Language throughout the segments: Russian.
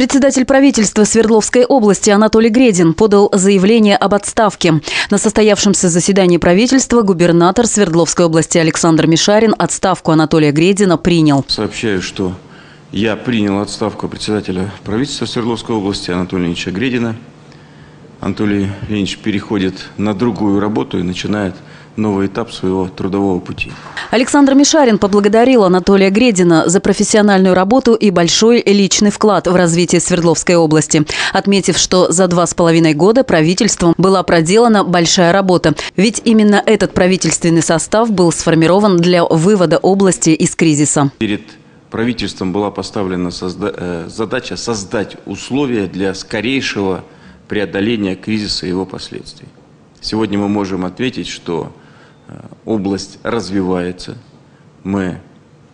Председатель правительства Свердловской области Анатолий Гредин подал заявление об отставке. На состоявшемся заседании правительства губернатор Свердловской области Александр Мишарин отставку Анатолия Гредина принял. Сообщаю, что я принял отставку председателя правительства Свердловской области Анатолия Ильича Гредина. Анатолий Ильич переходит на другую работу и начинает новый этап своего трудового пути. Александр Мишарин поблагодарил Анатолия Гредина за профессиональную работу и большой личный вклад в развитие Свердловской области, отметив, что за два с половиной года правительством была проделана большая работа. Ведь именно этот правительственный состав был сформирован для вывода области из кризиса. Перед правительством была поставлена э, задача создать условия для скорейшего преодоления кризиса и его последствий. Сегодня мы можем ответить, что э, область развивается. Мы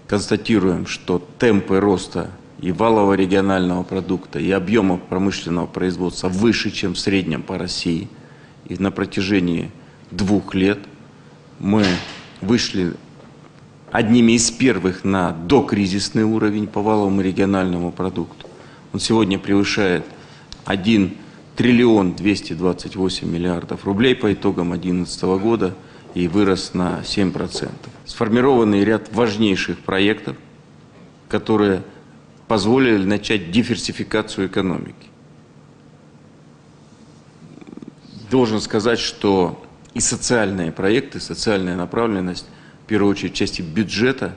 констатируем, что темпы роста и валового регионального продукта, и объема промышленного производства выше, чем в среднем по России. И на протяжении двух лет мы вышли одними из первых на докризисный уровень по валовому региональному продукту. Он сегодня превышает 1 триллион 228 миллиардов рублей по итогам 2011 года и вырос на 7%. Сформированный ряд важнейших проектов, которые позволили начать диверсификацию экономики. Должен сказать, что и социальные проекты, социальная направленность, в первую очередь, части бюджета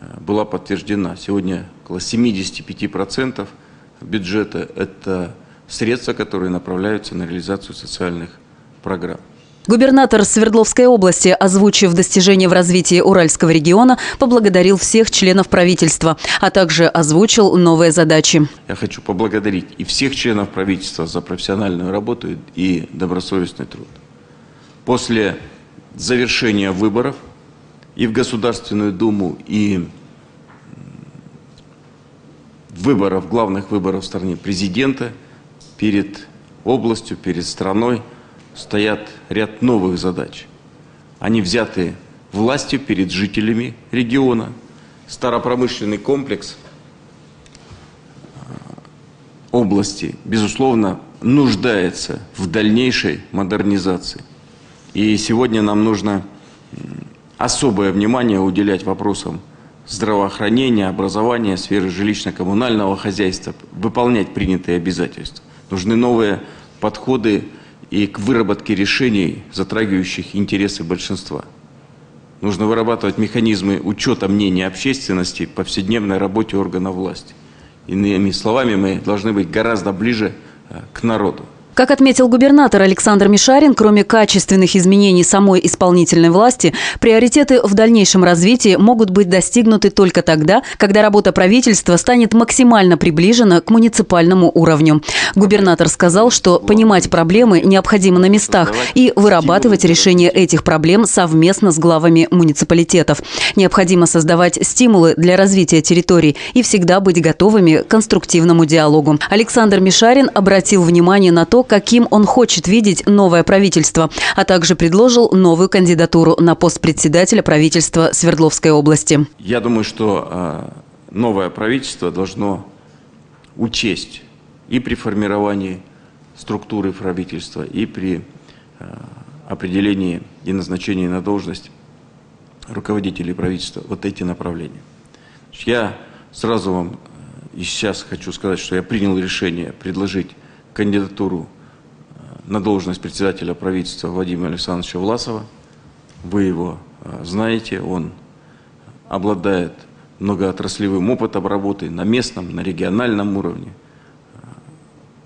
э, была подтверждена. Сегодня около 75% бюджета – это средства, которые направляются на реализацию социальных программ. Губернатор Свердловской области, озвучив достижения в развитии Уральского региона, поблагодарил всех членов правительства, а также озвучил новые задачи. Я хочу поблагодарить и всех членов правительства за профессиональную работу и добросовестный труд. После завершения выборов и в Государственную Думу, и выборов, главных выборов в стране президента – перед областью, перед страной стоят ряд новых задач. Они взяты властью перед жителями региона. Старопромышленный комплекс э, области, безусловно, нуждается в дальнейшей модернизации. И сегодня нам нужно особое внимание уделять вопросам здравоохранения, образования, сферы жилищно-коммунального хозяйства, выполнять принятые обязательства. Нужны новые подходы и к выработке решений, затрагивающих интересы большинства. Нужно вырабатывать механизмы учета мнения общественности в повседневной работе органов власти. Иными словами, мы должны быть гораздо ближе э, к народу. Как отметил губернатор Александр Мишарин, кроме качественных изменений самой исполнительной власти, приоритеты в дальнейшем развитии могут быть достигнуты только тогда, когда работа правительства станет максимально приближена к муниципальному уровню. Губернатор сказал, что понимать проблемы необходимо на местах и вырабатывать решение этих проблем совместно с главами муниципалитетов. Необходимо создавать стимулы для развития территорий и всегда быть готовыми к конструктивному диалогу. Александр Мишарин обратил внимание на то, каким он хочет видеть новое правительство, а также предложил новую кандидатуру на пост председателя правительства Свердловской области. Я думаю, что а, новое правительство должно учесть и при формировании структуры правительства, и при а, определении и назначении на должность руководителей правительства вот эти направления. Я сразу вам э, и сейчас хочу сказать, что я принял решение предложить кандидатуру на должность председателя правительства Владимира Александровича Власова. Вы его э, знаете, он обладает многоотраслевым опытом работы на местном, на региональном уровне. Э,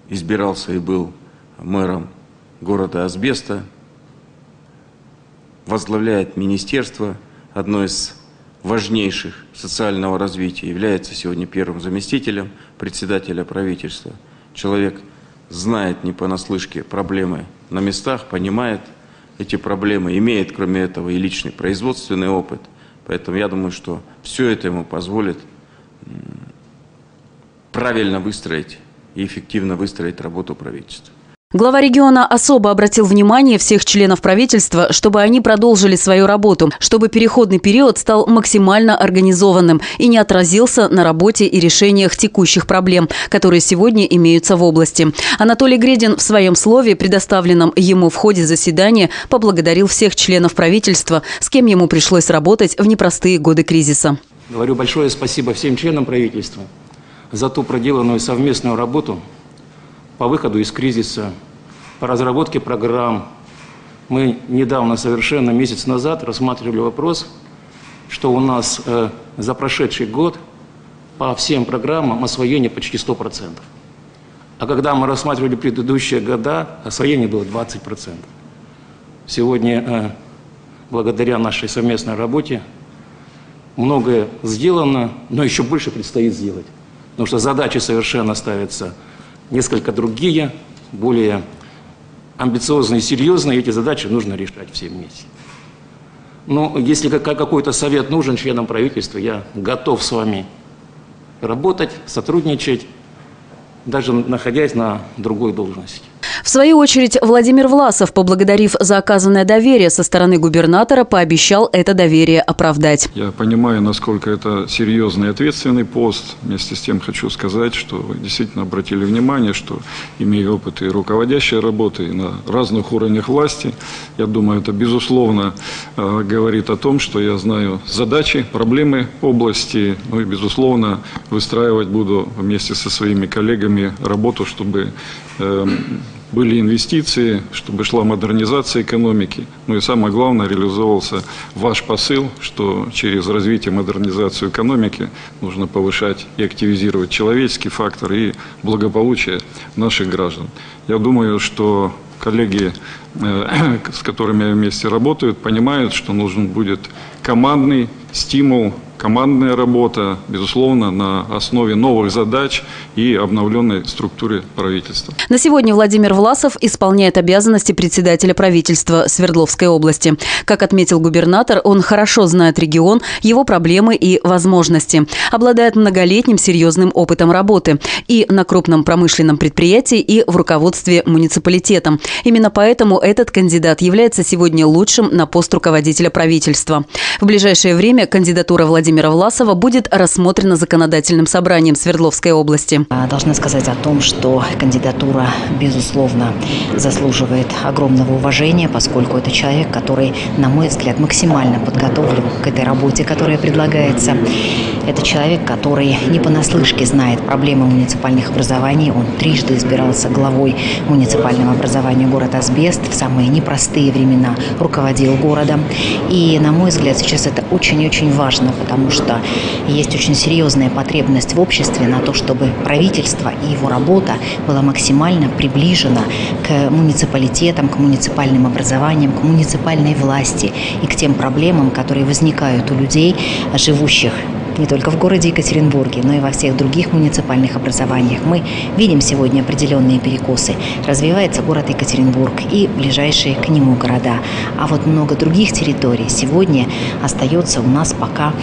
избирался и был мэром города Асбеста. Возглавляет министерство, одно из важнейших социального развития, является сегодня первым заместителем председателя правительства. Человек знает не понаслышке проблемы на местах, понимает эти проблемы, имеет, кроме этого, и личный производственный опыт. Поэтому я думаю, что все это ему позволит правильно выстроить и эффективно выстроить работу правительства. Глава региона особо обратил внимание всех членов правительства, чтобы они продолжили свою работу, чтобы переходный период стал максимально организованным и не отразился на работе и решениях текущих проблем, которые сегодня имеются в области. Анатолий Гредин в своем слове, предоставленном ему в ходе заседания, поблагодарил всех членов правительства, с кем ему пришлось работать в непростые годы кризиса. Говорю большое спасибо всем членам правительства за ту проделанную совместную работу – по выходу из кризиса, по разработке программ. Мы недавно, совершенно месяц назад, рассматривали вопрос, что у нас э, за прошедший год по всем программам освоение почти 100%. А когда мы рассматривали предыдущие года, освоение было 20%. Сегодня, э, благодаря нашей совместной работе, многое сделано, но еще больше предстоит сделать. Потому что задачи совершенно ставятся несколько другие, более амбициозные серьезные. Эти задачи нужно решать все вместе. Но если какой-то совет нужен членам правительства, я готов с вами работать, сотрудничать, даже находясь на другой должности. Свою очередь, Владимир Власов, поблагодарив за оказанное доверие со стороны губернатора, пообещал это доверие оправдать. Я понимаю, насколько это серьезный и ответственный пост. Вместе с тем хочу сказать, что вы действительно обратили внимание, что имея опыт и руководящей работы и на разных уровнях власти, я думаю, это безусловно э, говорит о том, что я знаю задачи, проблемы области, ну и безусловно выстраивать буду вместе со своими коллегами работу, чтобы э, были инвестиции, чтобы шла модернизация экономики. Ну и самое главное, реализовывался ваш посыл, что через развитие, модернизацию экономики нужно повышать и активизировать человеческий фактор и благополучие наших граждан. Я думаю, что коллеги, с которыми я вместе работаю, понимают, что нужен будет командный стимул командная работа, безусловно, на основе новых задач и обновленной структуры правительства. На сегодня Владимир Власов исполняет обязанности председателя правительства Свердловской области. Как отметил губернатор, он хорошо знает регион, его проблемы и возможности. Обладает многолетним серьезным опытом работы и на крупном промышленном предприятии, и в руководстве муниципалитетом. Именно поэтому этот кандидат является сегодня лучшим на пост руководителя правительства. В ближайшее время кандидатура Владимира Власова будет рассмотрена законодательным собранием Свердловской области. А, должна сказать о том, что кандидатура, безусловно, заслуживает огромного уважения, поскольку это человек, который, на мой взгляд, максимально подготовлен к этой работе, которая предлагается. Это человек, который не понаслышке знает проблемы муниципальных образований. Он трижды избирался главой муниципального образования города Асбест в самые непростые времена, руководил городом. И, на мой взгляд, сейчас это очень-очень важно, потому что есть очень серьезная потребность в обществе на то, чтобы правительство и его работа была максимально приближена к муниципалитетам, к муниципальным образованиям, к муниципальной власти и к тем проблемам, которые возникают у людей, живущих не только в городе Екатеринбурге, но и во всех других муниципальных образованиях. Мы видим сегодня определенные перекосы. Развивается город Екатеринбург и ближайшие к нему города. А вот много других территорий сегодня остается у нас пока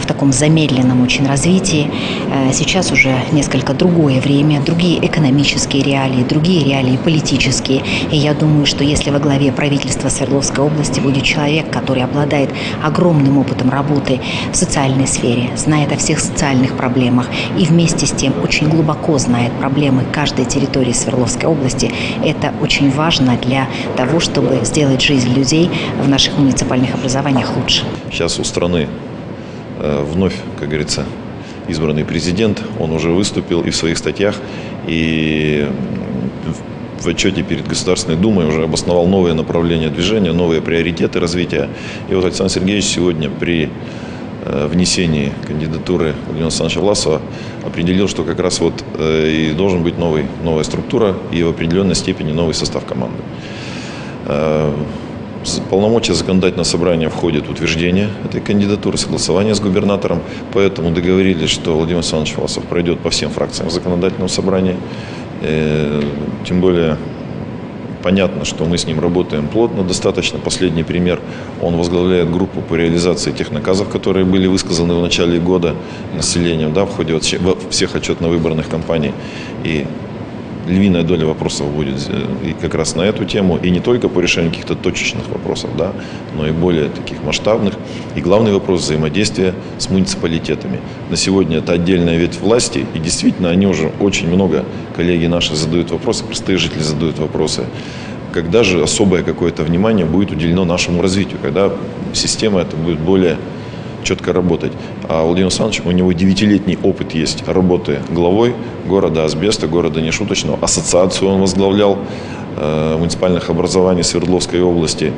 в таком замедленном очень развитии. Э, сейчас уже несколько другое время, другие экономические реалии, другие реалии политические. И я думаю, что если во главе правительства Свердловской области будет человек, который обладает огромным опытом работы в социальной сфере, знает о всех социальных проблемах и вместе с тем очень глубоко знает проблемы каждой территории Свердловской области, это очень важно для того, чтобы сделать жизнь людей в наших муниципальных образованиях лучше. Сейчас у страны Э, вновь, как говорится, избранный президент, он уже выступил и в своих статьях, и в отчете перед Государственной Думой уже обосновал новые направления движения, новые приоритеты развития. И вот Александр Сергеевич сегодня при э, внесении кандидатуры Владимира Александровича Власова определил, что как раз вот э, и должен быть новый, новая структура и в определенной степени новый состав команды полномочия законодательного собрания входит утверждение этой кандидатуры, согласование с губернатором. Поэтому договорились, что Владимир Александрович Власов пройдет по всем фракциям законодательного собрания. Э, тем более понятно, что мы с ним работаем плотно достаточно. Последний пример, он возглавляет группу по реализации тех наказов, которые были высказаны в начале года населением да, в ходе всех отчетно-выборных кампаний. И львиная доля вопросов будет э, и как раз на эту тему, и не только по решению каких-то точечных вопросов, да, но и более таких масштабных. И главный вопрос взаимодействия с муниципалитетами. На сегодня это отдельная ветвь власти, и действительно они уже очень много, коллеги наши задают вопросы, простые жители задают вопросы когда же особое какое-то внимание будет уделено нашему развитию, когда система это будет более четко работать. А Владимир Александрович, у него девятилетний опыт есть работы главой города Асбеста, города Нешуточного. Ассоциацию он возглавлял э, муниципальных образований Свердловской области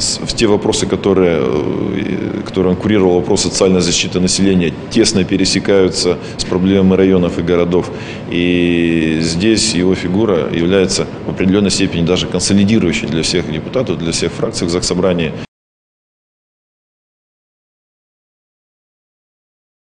в те вопросы, которые, э, которые он курировал, вопрос социальной защиты населения, тесно пересекаются с проблемами районов и городов. И здесь его фигура является в определенной степени даже консолидирующей для всех депутатов, для всех фракций в Заксобрании.